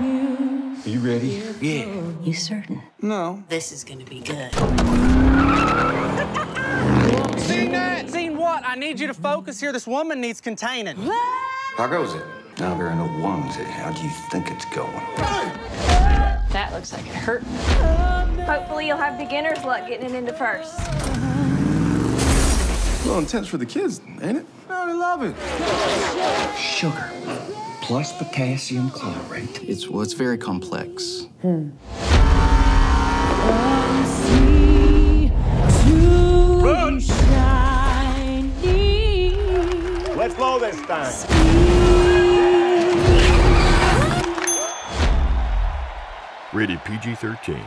Are you ready? Yeah. You certain? No. This is gonna be good. Seen that? Seen what? I need you to focus here. This woman needs containing. How goes it? Now there are no ones. How do you think it's going? That looks like it hurt. Hopefully you'll have beginner's luck getting it into first. A little intense for the kids, ain't it? No, they love it. Sugar plus potassium chlorate. It's well, it's very complex. Let's blow this thing. Rated PG 13.